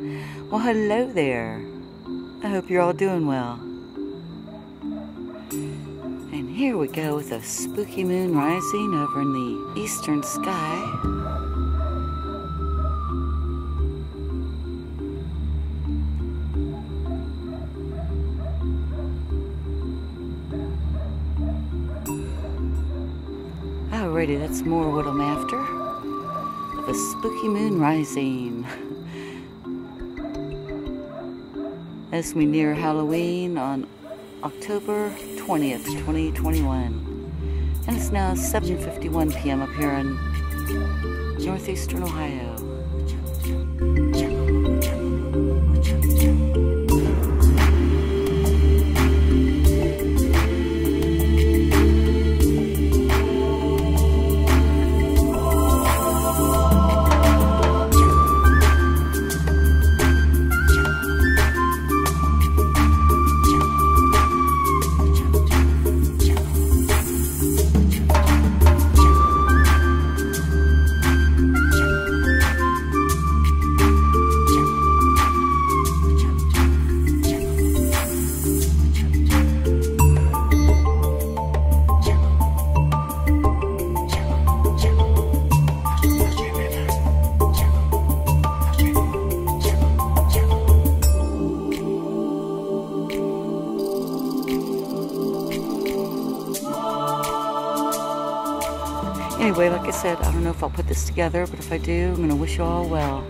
Well, hello there. I hope you're all doing well. And here we go with a spooky moon rising over in the eastern sky. Alrighty, that's more what I'm after. Of a spooky moon rising. As we near Halloween on October 20th, 2021. And it's now 7.51 p.m. up here in northeastern Ohio. Anyway, like I said, I don't know if I'll put this together, but if I do, I'm going to wish you all well.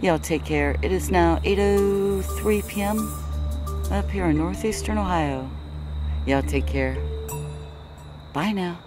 Y'all take care. It is now 8.03 p.m. up here in northeastern Ohio. Y'all take care. Bye now.